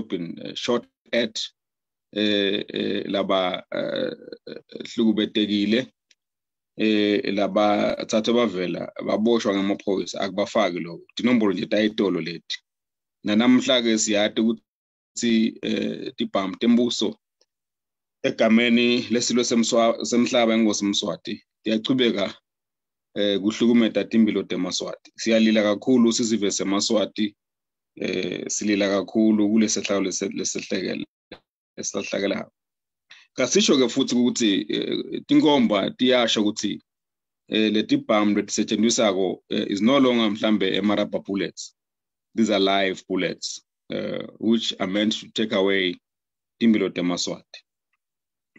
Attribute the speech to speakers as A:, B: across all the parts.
A: been shot at eh laba hlukubetekile eh laba thatha bavela baboshwa ngamaphoyisa akubafaki lokho. Dinombolo nje tayitolo leti. Nanamhla ke siyati ukuthi eh tibhamu tembuso egameni lesilwe semhlaba engosimswati tiyachubeka eh kuhlukumeta timpilo temaswati. Siyalila kakhulu sizive semaswati eh silila kakhulu kulesehlalo lesehlekela esihlahlakelayo kasisho ke futhi ukuthi tinkomba tiyasho ukuthi leti bomb letisetshenziswako is no longer mhlambe emaraba bullets. These are live bullets uh, which are meant to take away timpilo temaswati.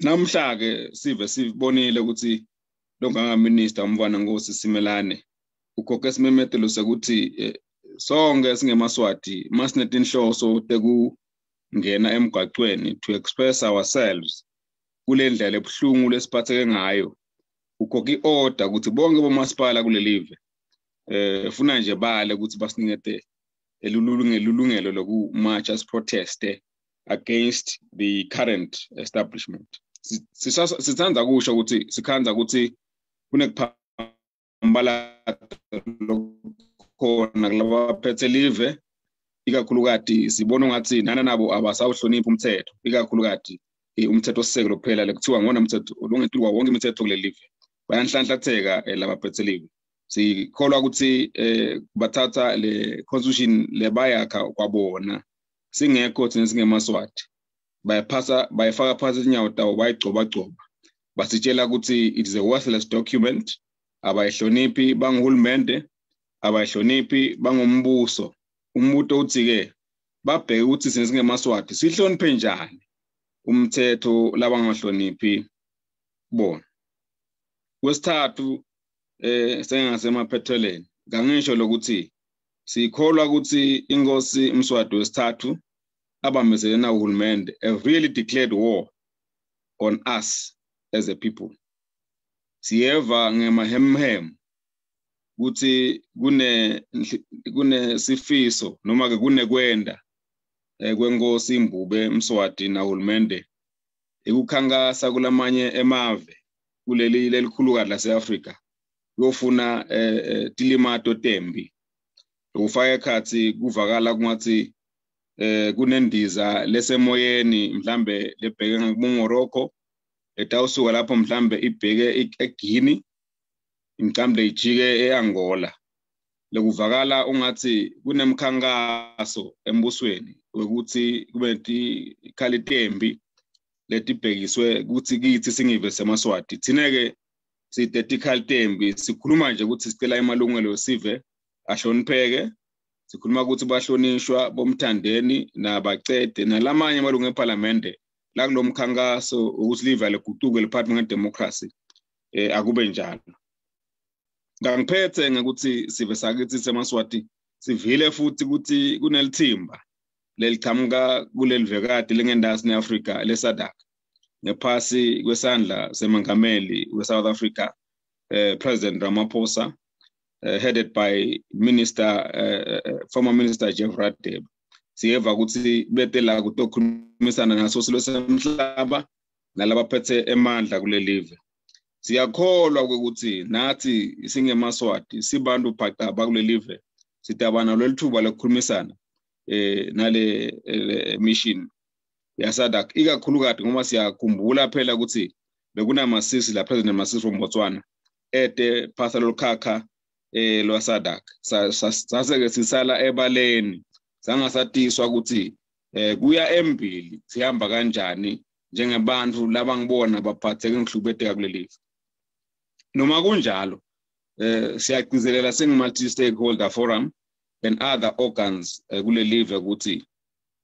A: Namhla ke sive sibonile ukuthi longangaminister umfana Nkosi Simelane ukhokhe isimemetelo sekuthi sonke singemaswati masinetinhloso tekungena emgwaqweni to express ourselves kule ndlela ebuhlungu lesiphatheke ngayo ukhokhe iorder ukuthi bonke bomasipala kulelive eh funa nje bale ukuthi basinikete elulungelo lokumarcha siproteste against the current establishment. Sithanda kusho ukuthi sikhanza ukuthi kunekuphambala khona kulaba baphethe live ikakhulukati sibona ngathi nana nabo abasawuhlonipha umthetho ikakhulukati umthetho osisekelo kuphela lekuthiwa ngona umthetho olungetulwa wonke imithetho kule live. Bayanhlanhlatheka laba baphethe live. Sikholwa ukuthi bathatha le constitution lebayakha kwabona. Singekho thina singemaswati. Bayiphasa bayifaka phasi inyawo tawo bayigcoba gcoba basitshela ukuthi it is a worthless document. Abayihloniphi banguhulumende abayihloniphi bangumbuso. Umbuto uthi-ke babheke ukuthi sine singemaswati sihloniphe njani umthetho labangahloniphi bona. Kwesithathu eh sengasemaphetheleni ngangisho lokuthi sikholwa ukuthi inkosi umswati wesithathu abambezelena uhulumende have really declared war on us as a people. Siyeva ngemahemhem ukuthi kune kune sifiso noma ke kunekwenda kwenkosi imbube mswati nahulumende ekukhankasa kulamanye emave kuleli lelikhulukazi lase-Afrika yofuna eh tilimato tembi ukufaka ekhathi kuvakala kungathi eh kunendiza lesemoyeni mhlambe lebheke ngakubongoroko etawusuka lapho mhlambe ibheke eGini imcambe ijike eAngola lekuvakala ungathi kunemkhankaso embusweni ukuthi kube ikhalitembi letibhekiswe ukuthi kithi singive semaswati thina-ke siyidetical tembi sikhuluma nje ukuthi sicela emalungelo sive ahlonipheke sikhuluma ukuthi bahlonishwa bomthandeni nabacede nalamanye amalungu ephalamende la kulo mkhankaso ukuthi liva leguquke liphathwe ngedemocracy eh akube njalo. Ngangiphethe ngekuthi sive sakithi semaswati sivile futhi ukuthi kunelithimba lelichamuka kuleli vekade lingendasi neAfrika leSADC ngephasi kwesandla semongameli weSouth Africa uh, President Ramaphosa uh, headed by Minister uh, former Minister Jeff Radebe. Siyeva ukuthi bete la kutokhulumisana naso silo semhlaba nalabaphethe emandla kule live siyakholwa ukuthi nathi singemaswati sibantu phaqaba kule live sitabana lelithuba lokukhulumisana eh nale mission yasadak. Ikakhulukade ngoba siyakhumbula phela ukuthi bekunamasisi la president masisi from Botswana ete phasa lolukhakha eh lwasadak. Saseke sisala ebaleni sangasatiswa ukuthi eh kuya embili sihamba kanjani njengebantu labangibona baphatheke ngihlubeteka kulelifa noma kunjalo eh siyagcizelela singumulti stakeholder forum and other organs uh, kulelive ukuthi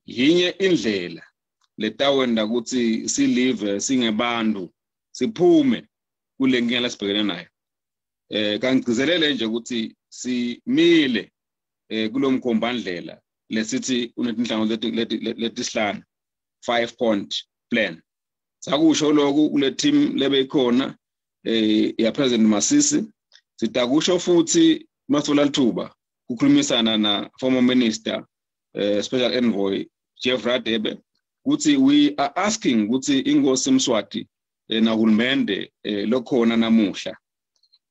A: yinye indlela letawenda ukuthi silive singebantu siphume kule nkinga lesibhekene nayo. Eh kangigcizelele nje ukuthi simile eh kulomkhombandlela lesithi unetinhlangothi letisihlanu five point plan. Sakusho lokhu kule team lebeyikhona eh ya president Masisi sitakusho futhi masithola lithuba ukukhulumisana na former minister uh, special envoy Jeff Radebe ukuthi we are asking ukuthi ingosi Mswati eh, nahulumende eh, lokhona namuhla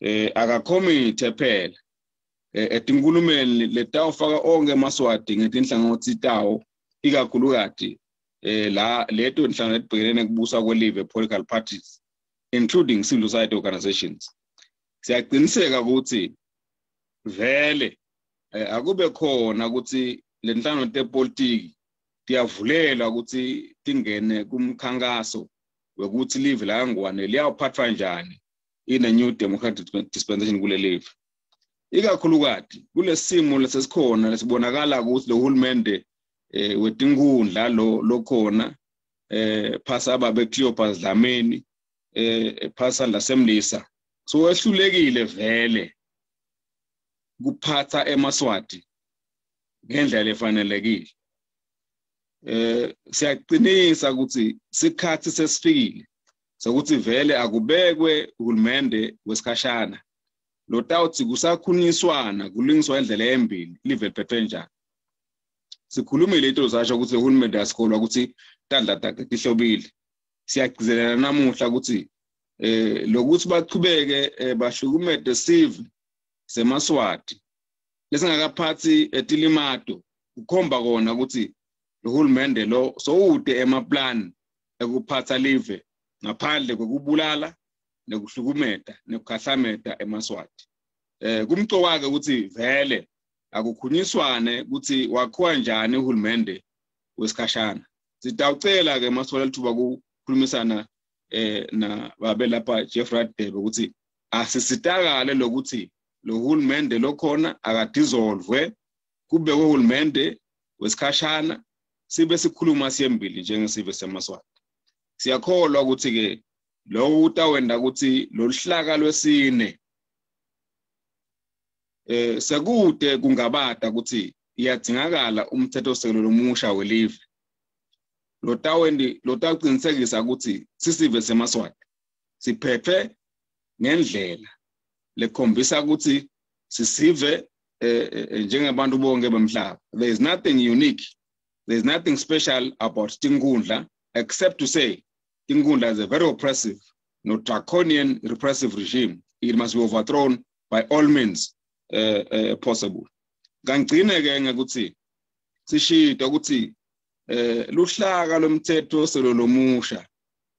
A: eh akakhomithe phela eh, etinkulumeni letawufaka onke emaswati ngetinhlangothi tawo ikakhulukati eh la leto inhlangano etibhekene kubusa kwelive political parties. Including civil society organizations. Siyaqiniseka ukuthi vele eh, akube khona ukuthi lenhlangano tepolitiki tiyavulelwa ukuthi tingene kumkhankaso wekuthi live la ngwane liyawuphathwa njani in a new democratic dispensation kule live. Ikakhulukati kulesimo lesesikhona lesibonakala ukuthi lo hulumende eh wetinkhundla lo lokhona eh phasa babe Cleopas Dlamini eh phasa lasemlisa. So wehlulekile vele kuphatha emaswati ngendlela efanelekile. Eh siyaqinisa ukuthi sikhathi sesifikile sokuthi vele akubekwe uhulumende wesikhashana. Lo tawuthi kusakhunyiswana kulingiswa indlela embili live liphethwe njani. Sikhulumile into zasho ukuthi uhulumende asikholwa ukuthi tandla takhe tihlobile. Siyagcizelela namuhla ukuthi eh lokuthi baqhubeke bahlukumede sive semaswati lesingakaphathi etilimato ukhomba kona ukuthi uhulumende lo sowude emaplan ekuphatha live ngaphandle kokubulala nekuhlukumeda nekukhahlameda emaswati. Eh kumcowake ukuthi vele akukhunyiswane ukuthi wakhiwa njani uhulumende wesikhashana. Sitawucela ke maswala lithuba kukhulumisana eh na babe lapha Jeff Radebe ukuthi asisitakale lokuthi lo hulumende lokhona akadissolve kube uhulumende wesikhashana sibe sikhuluma siyembili njengesive semaswati. Siyakholwa ukuthi ke lo utawenda ukuthi loluhlaka lwesine eh sekude kungabada ukuthi iyadzingakala umthetho sekelo lomusha welive. Lo tawendi lo tawuqinisekisa ukuthi sisive semaswati. Siphephe ngendlela lekhombisa ukuthi sisive njengabantu bonke bemhlaba there is nothing unique there is nothing special about tinkundla except to say tinkundla is a very oppressive no draconian repressive regime. It must be overthrown by all means uh, uh, possible. Kangcine ke ngekuthi sishito ukuthi eh luhlaka lomthetho selo lomusha.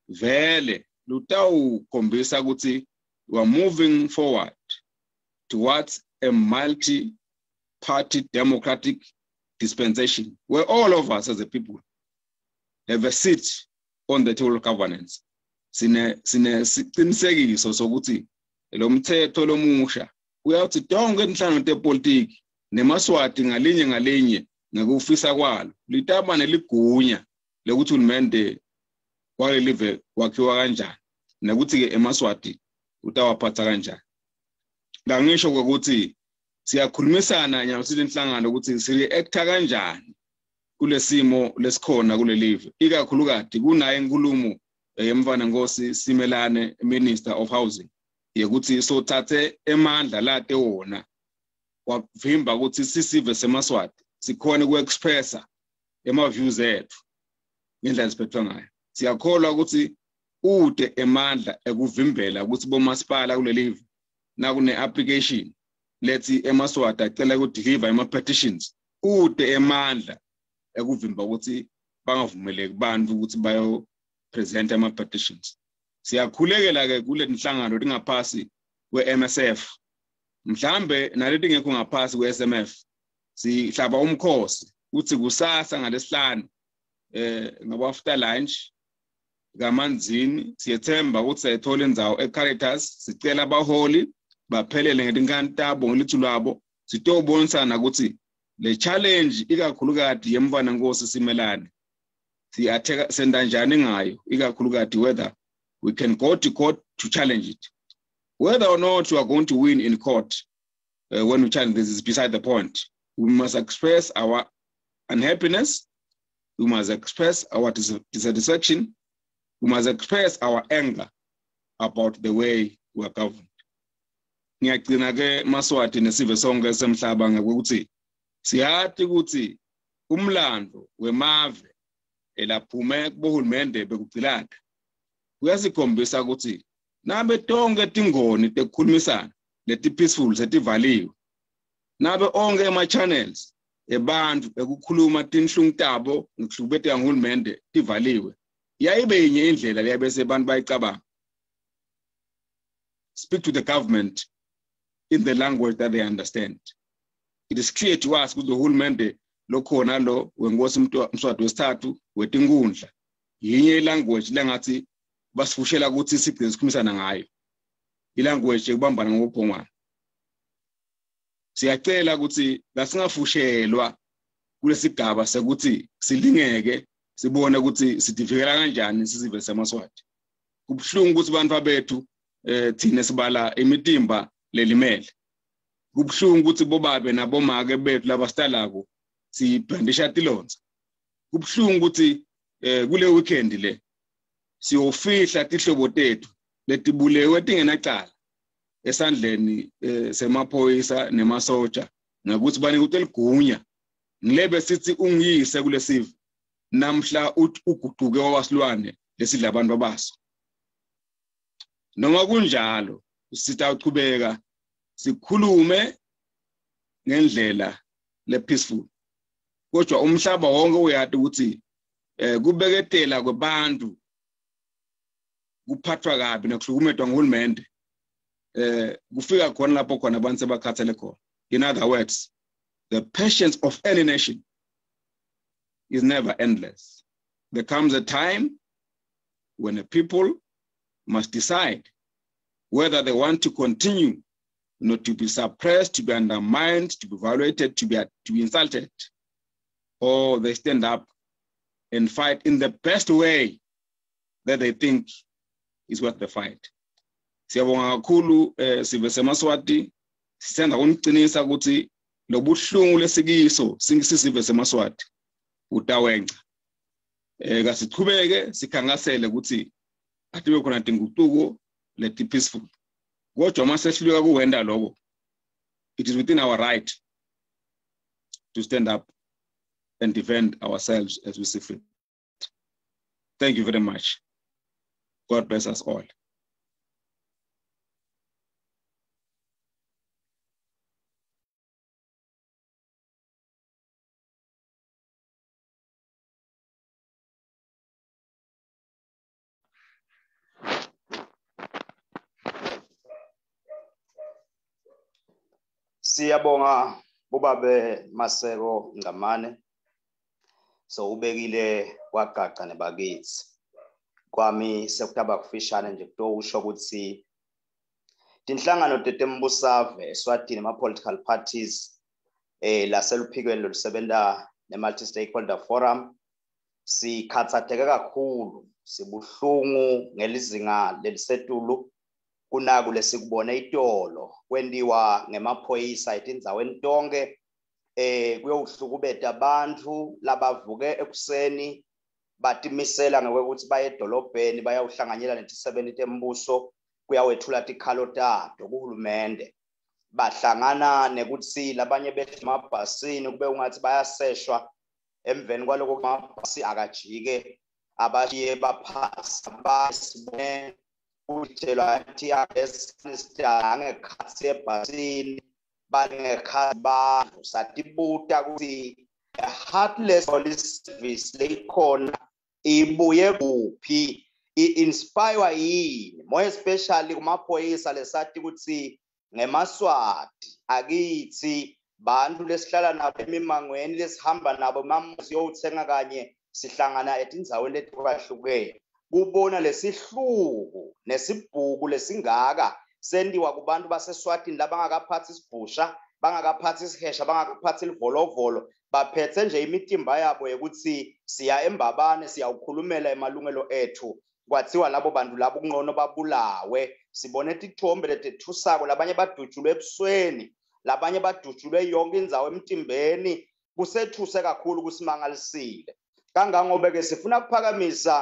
A: Vele lutawukhombisa ukuthi we are moving forward towards a multi party democratic dispensation where all of us as a people have a seat on the table of governance. Sine sine siqinisekiso sokuthi lo mthetho lomusha uyawuthi donke inhlangano tepolitiki nemaswati ngalinye ngalinye ngekufisa kwalo. Litaba neligunya lokuthi uhulumende walelive wakhiwa kanjani nokuthi ke emaswati utawaphatha kanjani. Ngangisho ukuthi siyakhulumisana nyamsithi inhlangano ukuthi sireacta kanjani kulesimo lesikhona kulelive. Ikakhulukati kunayo inkulumo yemfana nkosi simelane minister of housing yekuthi sothathe emandla late wona wavimba ukuthi sisive semaswati. Sikhona ukuexpressa ema-views ethu ngendlela siphethwe ngayo. Siyakholwa ukuthi ude emandla ekuvimbela ukuthi bomasipala kulelive nakune-application lethi emaswati acela ukudeliver ama-petitions ude emandla ekuvimba ukuthi bangavumeleki bantu ukuthi bayo-present ama-petitions siyakhulekela-ke kule nhlangano tingaphasi kwe-MSF mhlambe naleti ngekho ngaphasi kwe-SMF sihlaba umkhosi uthi kusasa ngalesihlanu eh ngaba after lunch kamanzini siyethemba ukuthi sayithola indzawo eCaritas sicela abaholi baphelele ngetinkani tabo ngelithu lwabo sitobonisana ukuthi le challenge ikakhulukati yemfana nkosi simelane. Siyatheka senda njani ngayo ikakhulukati whether we can go to court to challenge it. Whether or not we are going to win in court uh, when we challenge this is beside the point. We must express our unhappiness. We must express our dis dissatisfaction. We must express our anger about the way we are governed. Ngiyagcina ke maswati nesive sonke semhlaba ngokuthi siyathi ukuthi umlando wemave elaphume kubohulumende bekugcilada kuyasikhombisa ukuthi nabe tonke tingoni tekukhulumisana leti peaceful setivaliwe nabe onke ama channels ebantu ekukhuluma tinhlungu tabo ngikuhlubete ngahulumende tivaliwe. Yayibe yinye indlela leya bese abantu bayicabanga. Speak to the government in the language that they understand. It is clear to us ukuthi uhulumende lokhona lo wenkosi umswadi wesithathu wetinkundla yinye ilanguage lengathi basifushela ukuthi sigcine sikhulumisana ngayo. Ilanguage ekubambana ngokubhongwana siyacela ukuthi kasingafushelwa kulesigaba sekuthi silingeke sibone ukuthi sidivikela kanjani sizive semaswati kubhlungu ukuthi abantu babethu eh thina sibala imitimba lelimele. Kubhlungu ukuthi bobabe nabomake bethu labasitalako sibhandisha tilonza kubhlungu ukuthi eh kule weekend le siyofihla tihlobo tethu letibulewe tingenacala. Esandleni eh, semaphoyisa nemasoja ngakuthi banike uteligunya ngilebe sithi ungiyise kulesive namhla uguquke wawasilwane lesidla abantu babaso noma kunjalo sitawuchubeka sikhulume ngendlela lepeaceful. Kodwa umhlaba wonke uyati ukuthi eh kubeketela kwabantu kuphathwa kabi nokuhlukumezwa nguhulumende. Eh, kufika khona lapho khona abantu sebakhathele khona in other words the patience of any nation is never endless there comes a time when the people must decide whether they want to continue not to be suppressed, to be undermined, to be violated, to be, to be insulted, or they stand up and fight in the best way that they think is worth the fight. Siyabonga kakhulu eh sibe semaswati. Sithanda kumcinisa ukuthi lobuhlungu lesikiso singisizive semaswati utawenca. Eh kasichubeke sikhangasele ukuthi atibe khona tinguquko leti peaceful. Kodwa uma sehluleka kuwenda lokho it is within our right to stand up and defend ourselves as we see fit. Thank you very much. God bless us all.
B: Siyabonga ubabe Maseko Ngcamane so ubekile kwagaqa nebakithi. Kwami sekutaba kufishane nje kutokusho ukuthi tinhlangano tetembusave eswatini ama-political parties eh laseluphikweni lolusebenta ne-multi stakeholder forum sikhathatheke kakhulu sibuhlungu ngelizinga lelisetulu. Kunaku lesikubone itolo kwendiwa ngemaphoyisa etindzaweni tonke eh kuyowuhlukubeta abantu labavuke ekuseni batimisela ngokuthi baye edolobheni bayawuhlanganyela netisebenti tembuso kuyawethula tikhalo tato kuhulumende. Bahlangana nekuthi labanye behla emabhasini kube ungathi bayaseshwa. Emveni kwaloko amabhasi akajike abashiye baphasa basibone kutshelwa ukuthi abesidala ngekhathi ebhasini bangekhathi bandlu satibuta ukuthi heartless police service leyikhona ibuye kuphi? I-inspire yini? More especially kumaphoyisa lesathi ukuthi ngemaswati akithi bantu lesihlala nabo emimangweni lesihamba nabo mamuzi yowuthenga kanye sihlangana etindzaweni letihlukahlukene kubona lesihluku nesibhuku lesingaka sendiwa kubantu baseswatini labangakaphathi isibhusha bangakaphathi isihesha bangakaphathi ilivolovolo baphethe nje imitimba yabo yokuthi siya embabane siyawukhulumela emalungelo ethu. Kwathiwa labo bantu labo kungqono babulawe. Sibone tithombe letethusako labanye badutshulwe ebusweni labanye badutshulwe yonke indzawo emtimbeni. Kusethuse kakhulu kusimangalisile kangangobe-ke sifuna kuphakamisa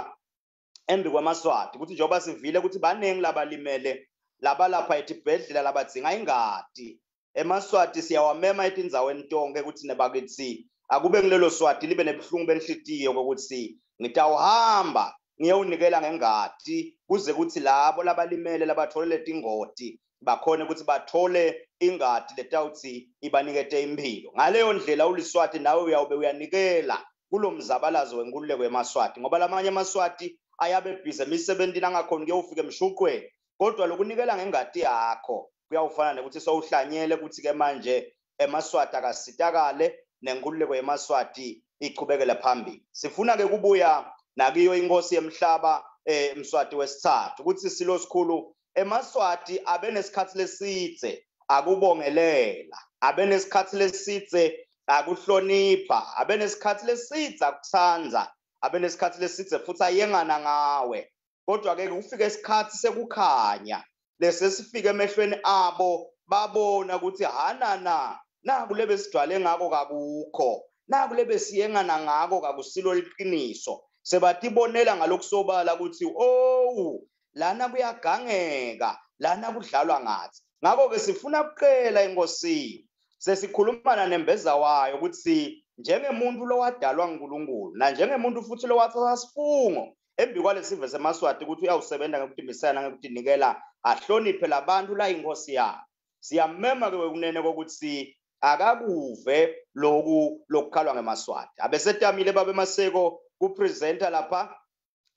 B: embi kwamaswati ukuthi njengoba sivile ukuthi baningi labalimele labalapha etibhedlela labadzinga ingadi. Emaswati siyawamema etindzaweni tonke ukuthi nebakithi akube ngilelo swati libe nebuhlungu benhlitiyo kokuthi ngitawuhamba ngiyowunikela ngengadi kuze kuthi labo labalimele labathole leti ngoti bakhona ukuthi bathole ingadi letawuthi ibanikete impilo. Ngaleyo ndlela uliswati nawe uyawube uyanikela kulo mzabalazo wenkululeko yemaswati ngoba lamanye amaswati ayabe bhizi emisebentini angakhoni kuyofika emshuqweni kodwa lokunikela ngengadi yakho kuyawufana nekuthi sowuhlanyele ukuthi-ke manje emaswati akasitakale nenkululeko yemaswati ichubekele phambili. Sifuna-ke kubuya nakiyo inkosi yemhlaba eh mswati wesithathu ukuthi silo sikhulu emaswati abe nesikhathi lesidze akubongelela. Abe nesikhathi lesidze akuhlonipha. Abe nesikhathi lesidze akuthanza abe nesikhathi lesidze futhi ayengana ngawe. Kodwa-ke kufike isikhathi sekukhanya. Lese sifike emehlweni abo babona ukuthi hanana naku lebe sigcwale ngako kakukho naku lebe siyengana ngako kakusilo liqiniso sebatibonela ngalokusobala ukuthi owu lana kuyagangeka lana kudlalwa ngathi. Ngakho-ke sifuna kuqela enkosini. Sesikhulumana nembeza wayo ukuthi njengemuntu lowadalwa ngunkulunkulu nanjengemuntu futhi lowathatha sifungo. Embi kwalesive semaswati ukuthi uyawusebenza ngekutimisana ngekutinikela ahloniphe labantu la inkosi yabo. Siyamema-ke wekunene kokuthi akakuve loku lokukhalwa ngemaswati. Abesetamile babe maseko kupresenta lapha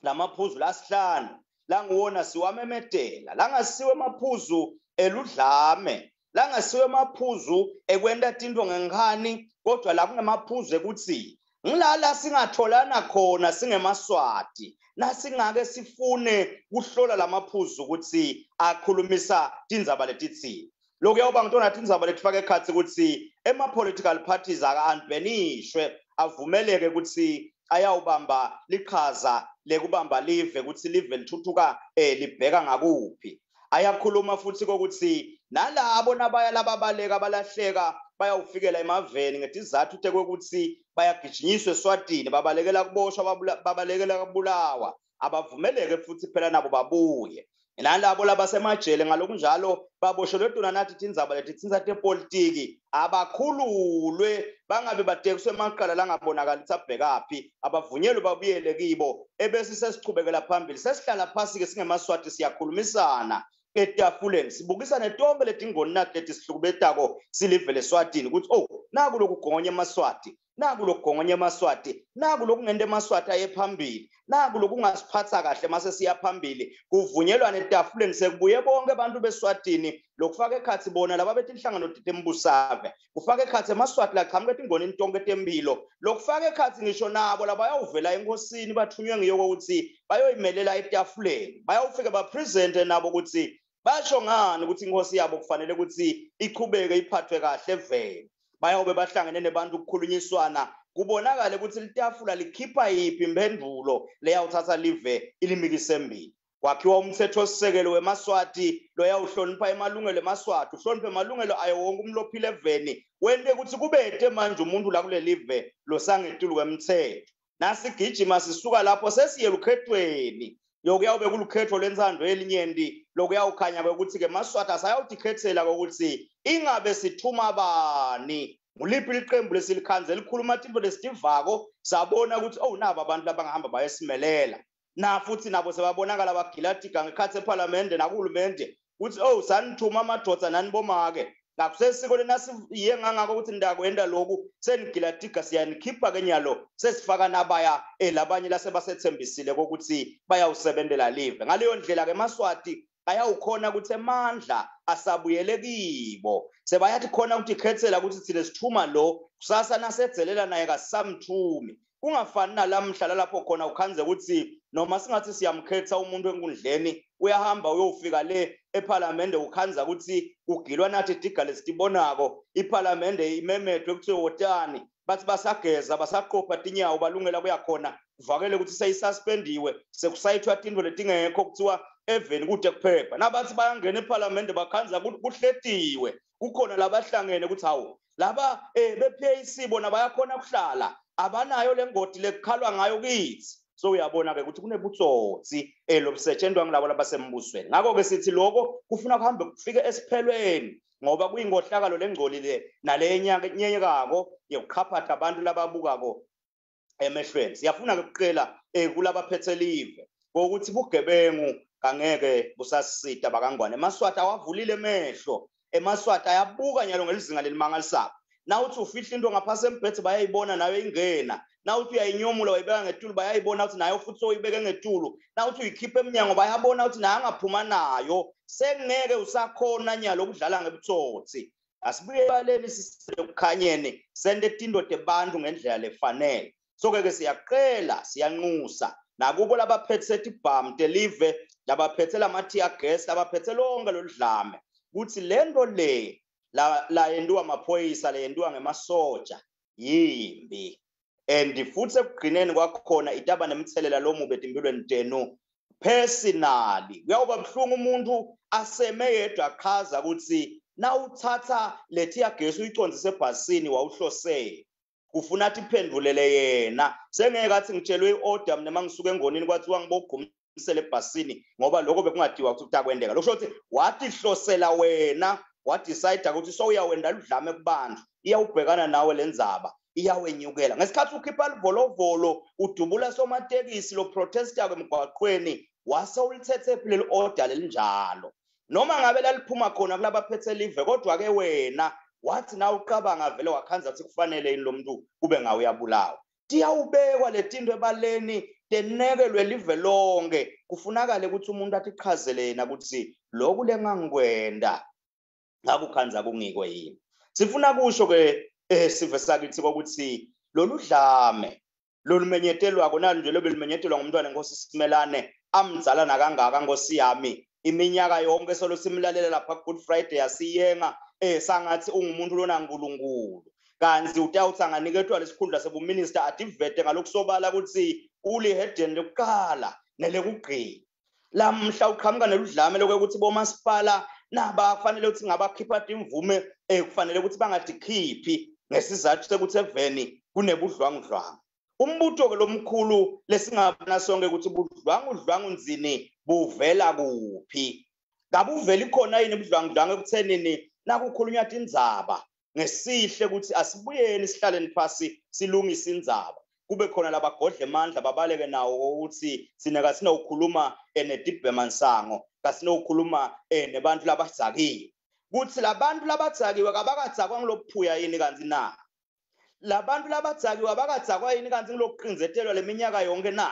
B: lamaphuzu lasihlanu languwona siwamemedela langasiwe maphuzu eludlame. Langasiwe maphuzu ekwenta tinto ngenkani kodwa la kungemaphuzu ekuthi ngilala singatholana khona singemaswati nasingake sifune kuhlola lamaphuzu ukuthi akhulumisa tindzaba letitsini lokhu yawuba ngitona tindzaba letifake ekhatsi ukuthi ema-political parties aka-anbenishwe avumeleke ukuthi ayawubamba liqhaza lekubamba live ukuthi live lithuthuka eh libheka ngakuphi. Ayakhuluma futhi kokuthi nalabo nabaya lababaleka abalahleka bayawufikela emaveni ngetizathu tekokuthi bayagijinyiswa eswatini babalekela kuboshwa babalekela kubulawa. Abavumeleke futhi phela nabo babuye. Nalabo labasemajele ngalokunjalo baboshelwe tona nathi tindzaba leti tsinza tepolitiki abakhululwe bangabe batekiswe emaqala langabonakali ukuthi abhekaphi abavunyelwe babuyele kibo ebese sesichubekela phambili sesihlala phasi-ke singemaswati siyakhulumisana. Etafuleni. Sibukisane tonke letingoni nathi leti sihlukubetako silive leswatini ukuthi oh naku lokugongonya emaswati naku lokugongonya emaswati naku lokungente emaswati aye phambili naku lokungasiphatha kahle mase siya phambili. Kuvunyelwana etafuleni sekubuye bonke abantu beswatini. Lokufaka ekhathi bona laba bethi inhlangano tembusave kufaka ekhathi emaswati laqhamuka etingonini tonke tempilo. Lokufaka ekhathi ngisho nabo labayawuvela enkosini bathunywe ngiyo kokuthi bayoyimelela etafuleni. Bayawufike bapresente nabo ukuthi basho ngani ukuthi inkosi yabo kufanele ukuthi iqhubeke iphathwe kahle vele. Bayobe bahlangene nebantu ukukhulunyiswana kubonakale ukuthi litafula likhipha yiphi impendulo leyawuthatha live ilimikise mbili kwakhiwa umthetho-sisekelo wemaswati loyawuhlonipha emalungelo emaswati uhloniphe emalungelo ayo wonke umlophile eveni. Wente ukuthi kubete manje umuntu la kule live losangetulu kwemthetho. Nasigijima sisuka lapho sesiye lukhethweni. Lokuyawube kulukhetho lwentsando elinyenti lokuyawukhanya kwekuthi-ke maswati asayawutikhethela kokuthi ingabe sithuma bani. Nguliphi liqembu lesilikhanze likhuluma tinto lesitivako sabona ukuthi oh nabo abantu labangahamba bayesimelela na futhi nabo sebabonakala bagiladiga ngekhathi ephalamende nakuhulumende ukuthi oh sanithuma amadoda nanibomake. Ngakusesiko lena siye ngangako ukuthi ndakwenda lokhu senigiladiga siyanikhipha ke nyalo sesifaka nabaya elabanye lasebasethembisile kokuthi bayawusebentela live. Ngaleyo ndlela ke maswati ayawukhona ukuthi emandla asabuyele kibo. Sebayathi khona ukuthi khethela ukuthi thine sithuma lo kusasa nasedzelela naye kasisamthumi kungafani nalamhla lalapho khona ukhanze ukuthi noma singathi siyamkhetha umuntu enkundleni uyahamba uyofika le ephalamende ukhanza ukuthi kugilwa nathi diga lesitibonako. Iphalamende imemedwe kuthiwe wotani bathi basageza basaqopha tinyawo balungela kuyakhona kuvakele ukuthi seyisuspendiwe sekusayithwa tinto letingekho kuthiwa eveni kude kuphepha nabathi bayangena ephalamende bakhanza kuhletiwe kukhona labahlangene ukuthi hawu laba um be-PAC bona bayakhona kuhlala abanayo le ngodi lekukhalwa ngayo kithi. So uyabona-ke ukuthi kunebutsotsi um lobusetshentwa ngilabo labasembusweni. Ngakho-ke sithi loko kufuna kuhambe kufike esiphelweni ngoba kuyingohlakalo lengcolile nale nyenyekako yokukhaphatha abantu lababukako emehlweni. Siyafuna-ke kuqela um kulabaphethe live kokuthi bugebengu kangeke busasisita bakangwane. Emaswati awavulile emehlo emaswati ayabuka nyalo ngelizinga lelimangalisayo nawuthi ufihla into ngaphasi embhethi bayayibona nayo ingena. Nawuthi uyayinyomula wayibeka ngetulu bayayibona ukuthi nayo futhi soyibeke ngetulu. Nawuthi uyikhipha eminyango bayabona ukuthi nayo angaphuma nayo. Sekungeke usakhona nyalo ukudlala ngebutsotsi. Asibuye baleni sisekukhanyeni sente tindoda ebantu ngendlela lefanele so-ke-ke siyaqela siyanxusa. Nakubo labaphethe sethi bham delive labaphethe lama-tear gas labaphethe lonke lolu dlame. Kuthi le nto le la, la yendiwa amaphoyisa le yendiwa ngemasoja yimbi. And futhi ekugqineni kwakhona itaba nemthelela lomubi etimpilweni tenu. Personally kuyawuba buhlungu umuntu aseme yedwa achaza ukuthi nawuthatha lethiya gesi uyiconzise ebhasini wawuhlosele kufuna athi iphendulele yena. Sengeke athi ngitshelwe i-order mina uma ngisuke engonini kwathiwa ngibogqumisele ebhasini ngoba lokho bekungadiwa ukuthi akwendeka lokusho ukuthi wathi hlosela wena wadicide ukuthi sowuyawendala udlame kubantu iyawubhekana nawe le ndzaba iyawenyukela. Ngesikhathi ukhipha livolovolo udubula somatekisi lo protesta-ke emgwaqweni wase ulithethe phi leli order lelinjalo. Noma ngabe laliphuma khona kulabaphethe live kodwa-ke wena wathi na uqabanga vele wakhanza ukuthi kufanele yini lo muntu kube ngawe uyabulawa. Tiyawubekwa le tinto ebaleni tenekelwe live lonke kufunakale ukuthi umuntu athi qhazele yena ukuthi loku lengangikwenda ngakukhanza kungikwe yini? Sifuna kusho-ke um sive sakithi kokuthi lolu dlame lolumenyetelwako nalo nje lobe lumenyetelwa ngumntwana enkosi simelane amdzala nakangaka nkosi yami. Iminyaka yonke solo simlalela lapha ku-good friday yasiyenga eh sangathi ungumuntu lona nkulunkulu kanti utawuthi anganiketwa lesikhundla sebuminister adivete ngalokusobala ukuthi ulihedeni lokuqala nelekugqina lamhla uqhamuka neludlame lokuthi bomasipala nabafanele ukuthi ngabakhipha imvume eh kufanele ukuthi bangadikhiphi ngesizathu sekuthi eveni kunebudlwangudlwangu. Umbutho ke lomkhulu lesingabona sonke ukuthi budlwangudlwangu nzini buvela kuphi? Ngabe uveli khona yini budlwangudlwangu ekuthenini nakukhulunywa tindzaba? Ngesihle ukuthi asibuyeni sihlaleni phasi silungise indzaba. Kube khona labagodla emandla babaleke nawo ukuthi sina kasinawukhuluma um nedibhemasango kasinawukhuluma um nebantu labadzakiwe kuthi labantu labadzakiwe kabakadzakwa ngilokuphuya yini kanti na? Labantu labadzakiwe abakadzakwa yini kanti ngilokuqinzetelwa leminyaka yonke na?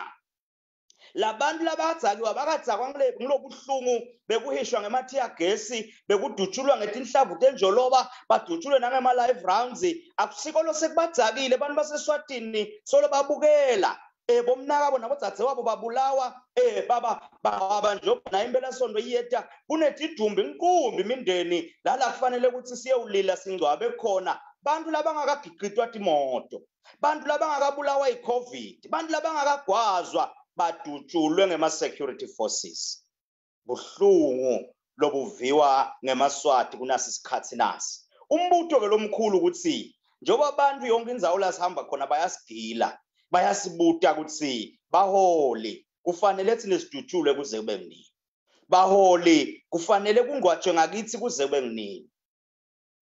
B: Labantu labadzakiwe abakadzakwa ngilobuhlungu bekuhishwa ngemathiya gesi bekudutshulwa ngetinhlavu tenjoloba badutshulwe nangema-live rounds. Akusiko lo sekubadzakile abantu baseswatini solo babukela. Eh bomnakabo nabodzadzewabo babulawa. Eh baba baba njengoba nayo impelasonto iyeta kunetidumbi inkumbi imindeni lala kufanele ukuthi siyewulila singcwabe khona. Bantu labangakagigitwa timoto. Bantu labangakabulawa yi-covid. Bantu labangakagwazwa badutshulwe ngema-security forces. Buhlungu lobuviwa ngemaswati kunasi isikhathi nasi. Umbutho-ke lomkhulu ukuthi njengoba abantu yonke indzawo la sihamba khona bayasigila bayasibuta ukuthi baholi kufanele thina sidutshulwe kuze kube kunini baholi kufanele kungwatshwe ngakithi kuze kube kunini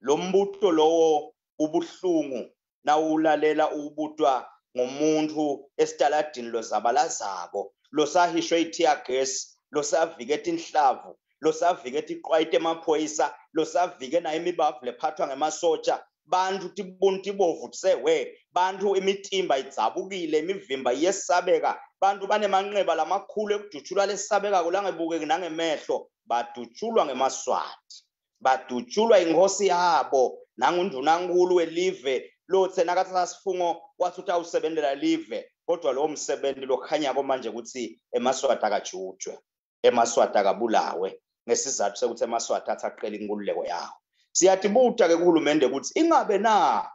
B: lo mbutho lowo ubuhlungu nawulalela ubutwa ngumuntu esitaladini lozabalazako losahishwe i-tear gas losaviketa inhlavu losaviketa iqwayita emaphoyisa losavike nayo imibavu lephathwa ngemasotsha. Bantu tibuntu tibovu tisewe. Bantu imitimba idzabukile imivimba iyesabeka. Bantu banemanqeba lamakhulu ekudutshulwa lesabeka kulangebukeki nangemehlo. Badutshulwa ngemaswati. Badutshulwa inkosi yabo. Nangundunankulu welive lothe nakathatha sifungo wathi uthi awusebentela live kodwa lowo msebenzi lokhanyako manje ukuthi emaswati akajujwe emaswati akabulawe ngesizathu sekuthi emaswati athi aqela inkululeko yawo. Siyatibuta-ke kuhulumende ukuthi ingabe na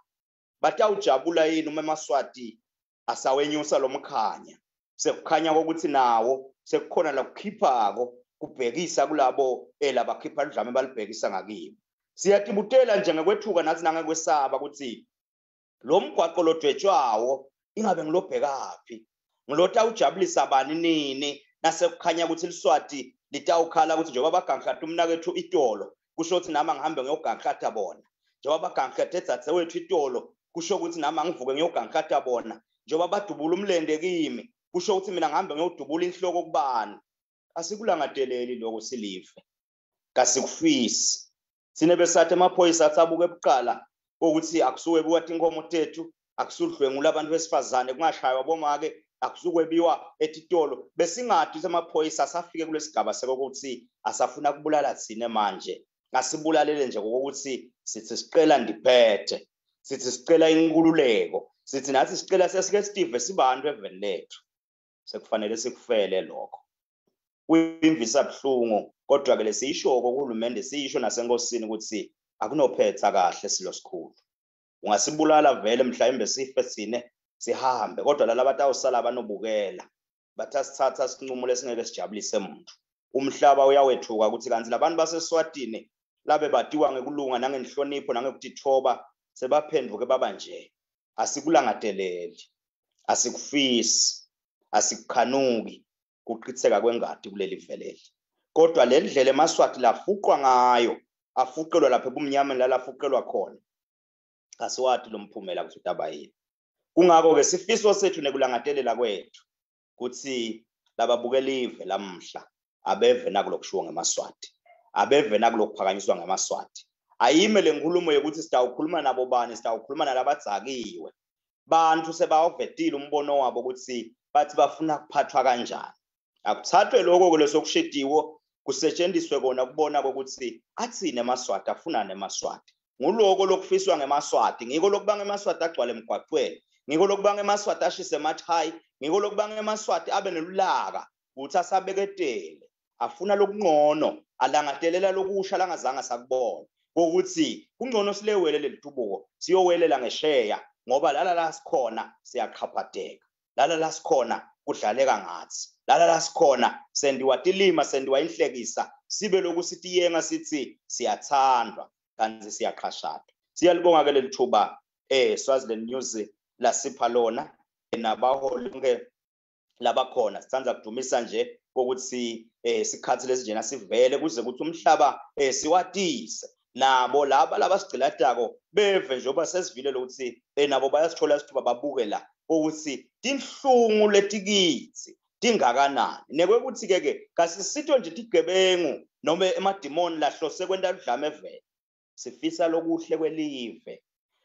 B: batawujabula yini uma emaswati asawenyusa lo mkhanya? Sekukhanya kokuthi nawo sekukhona la kukhiphako kubhekisa kulabo elabakhipha ludlame balibhekisa ngakibo. Siyatibutela njengekwethuka nathi nangekwesaba ukuthi lo mgwaqo lodwetshwawo ingabe ngilobhekaphi ngilota ujabulisa bani nini? Nasekukhanya ukuthi liswati litawukhala ukuthi njengoba bagangihlatha umnakethu itolo kusho ukuthi nami ngihambe ngiyogangkhatha bona. Njengoba bagangkhathe dzadzewethu itolo kusho ukuthi nami angivuke ngiyogangkhatha bona. Njengoba badubula umlende kimi kusho ukuthi mina ngihambe ngiyodubula inhloko kubani. Asikulangadeleli lokho silive. Kasikufisi. Sine besathi amaphoyisa athi abuke ebuqala ukuthi akusuke bukathi inkomo tethu akusuludlwengula abantu besifazane kungashaywa bomake akusukwebiwa etitolo. Besingathi semaphoyisa asafike kulesigaba sekokuthi asafuna kubulala thine manje. Ngasibulalele nje kokuthi sithi siqela ndiphethe sithi sicela inkululeko sithi nathi sicela sesike Steve sibantu eveni lethu. Sekufanele sikufele lokho. Kuyimvisa buhlungu kodwa ke lesiyisho kohulumende siyisho nasenkosini ukuthi akunophetha kahle silo sikhulu. Ungasibulala vele mhlawumbe sife sine sihambe kodwa lala batawusala abanobukela bathasithatha sinqumo lesingeke sijabulise umuntu umhlaba uyawethuka ukuthi kanti labantu baseswatini labe batiwa ngekulunga nangenhlonipho nangekutithoba sebaphenduke baba nje. Asikulangadeleli asikufisi asikukhanuki kuqhitheka kwengadi kuleli veleli kodwa le ndlela emaswati lafuqwa ngayo afuqelwa lapha ebumnyameni lalafuqelwa khona. Asiwathi lo mphumela kuthi utabayini kungako-ke sifiso sethu nekulangadelela kwethu kuthi lababukela ive lamhla abeve nakulokushiwo ngemaswati abeve nakulokuphakanyiswa ngemaswati. Ayime le nkulumo yokuthi sitawukhuluma nabo bani sitawukhuluma nalabadzakiwe bantu sebawuvetile umbono wabo ukuthi bathi bafuna kuphathwa kanjani. Akuthathwe lokho lesokushediwo kusetshenziswe kona kubona ukuthi athini emaswati afunane emaswati nguloko lokufiswa ngemaswati ngiko lokubanga emaswati agcwale emgwaqweni ngiko lokubanga emaswati ashise emathayi ngiko lokubanga emaswati abe nelulaka ukuthi asabeketele. Afuna lokungcono alangadelela lokusha langazange sakubona kokuthi kungcono silewele leli tubuko siyowelela ngesheya ngoba lala la sikhona siyaqhaphateka lala la sikhona kudlaleka ngathi lala la sikhona sendiwa tilima sendiwa inhlekisa sibe lokusithi yenga sithi siyathandwa kanti siyaqhashada siyalibonga ke leli thuba eh Swaziland News lasipha lona nabaholi bonke labakhona. Sithanda kudumisa nje ukuthi eh sikhathi lesinjena sivele kuze ukuthi umhlaba eh siwatise. Nabo laba labasigciladako beve njengoba sesivile lokuthi eh nabo bayasithola isithuba babuke la ukuthi tinhlungu letikithi tingakanani. Nekwekuthi ke kasisitho nje tigebengu noma emadimoni lahlose kwenta ludlame vele. Sifisa lokuhle kwelive.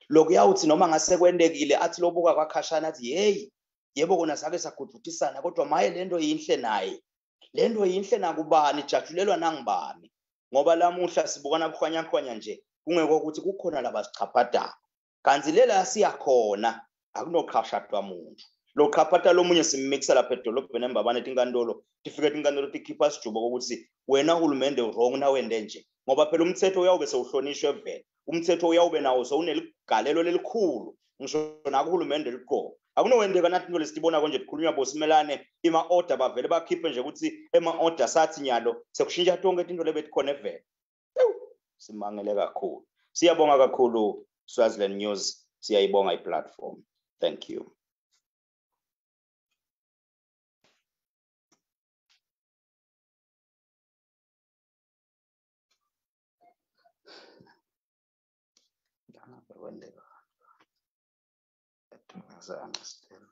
B: Lokuyawuthi noma ngase kwendekile athi lobuka kwakhashana athi hey yebo kona sake sagududisana kodwa maye lento yinhle naye. Lento yinhle nakubani? Jatshulelwa nangibani ngoba lamuhla sibukana buhwanyakhwanya nje kungekho ukuthi kukhona labasichaphadayo kanti lela siyakhona. Akunoqhashadwa muntu. Lo qhaphata lomunye simmikisa lapha edolobheni embabane tinkantolo tifike tinkantolo tikhipha sijubo kokuthi wena hulumende wrong nawende nje? Ngoba phela umthetho uyawube sewuhlonishwe vele. Umthetho uyawube nawo sowuneligalelo lelikhulu ngisho nakuhulumende liqobo akunowendeka nathi into lesitibona konje tikhulunywa bosimelane ima-order bavele bakhiphe nje ukuthi ema-order sathi nyalo sekushintsha tonke tinto lebetikhona evele. Simangele kakhulu. Siyabonga kakhulu swaziland news. Siyayibonga iplatform. Thank you. Kwendeka I understand.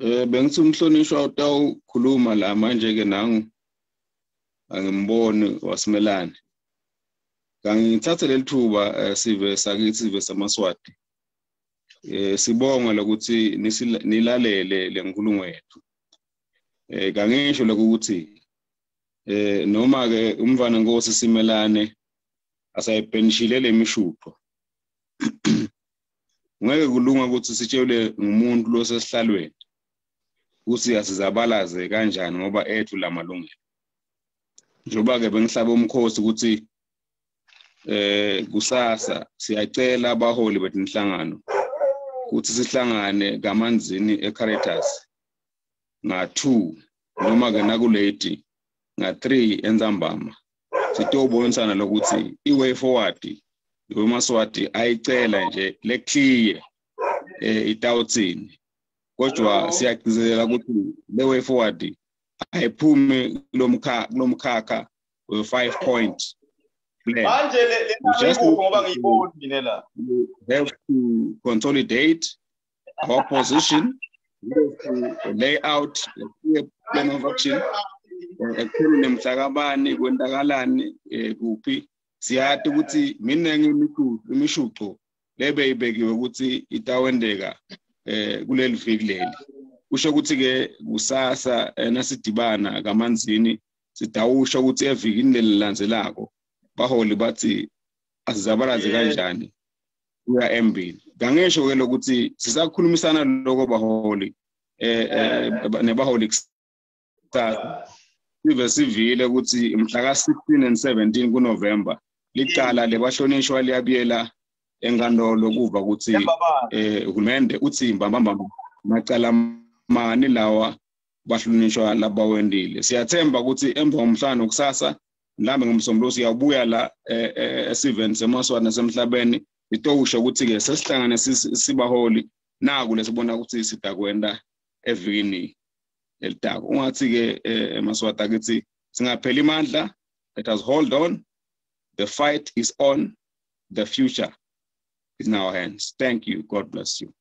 A: Eh bengithi umhlonishwa utawukhuluma la manje ke nangu angimboni wasimelane. Ngangithathe leli thuba sive sakithi sive samaswati. Eh sibonga lokuthi nilalele lenkulumo yethu. Eh kangisho lokuthi eh noma ke umvana Nkosi simelane asayipenishile lemishupho ngeke kulunga ukuthi sitshele ngumuntu losesihlalweni. Ukuthi asizabalaze kanjani ngoba ethu lamalungelo njoba ke bengihlaba umkhosi ukuthi eh kusasa siyacela abaholi bethu inhlangano ukuthi sihlangane kamanzini eCaritas nga2 noma ke nakulady nga-3 enzambama. Sitobonisana lokuthi i-way forward yomaswati ayicela nje lekliye eh itawutsini kodwa siyagcizelela ukuthi le way forward ayiphumi kulomkhakha kulomkhakha we 5 point plan.
B: Manje le ngikuphi ngoba ngiyiboni mina la.
A: have to consolidate our position lay out a clear plan of action ekupheleni mhlakabani kwentakalani eh, kuphi. Siyati ukuthi miningi imikhulu imishuqo lebe ibekiwe ukuthi itawendeka. Eh kuleli viki leli kusho ukuthi ke kusasa eh, nasidibana kamanzini sidawusho ukuthi evikini lelilandzelako baholi bathi asizabalaze kanjani kuya embili kangesho ke lokuthi sisakhulumisana lokho baholi eh eh, nebaholi kusasa. Sive sivile ukuthi mhla ka-16 and 17 kuNovember licala lebahlonishwa liyabuyela enkantolo kuva ukuthi eh uhulumende uthi mbambamba macala mani lawa bahlonishwa labawendile siyathemba ukuthi emva komhlangano kusasa mhlambe ngomsombuluko siyabuya la eh, eh, esiveni semaswati nasemhlabeni itowusho ukuthi ke sesihlangane sibaholi. Naku lesibona ukuthi sidakwenda evikini elitako ungathi ke eh, maswati akithi singapheli imandla let us hold on. The fight is on. The future is in our hands. Thank you. God bless you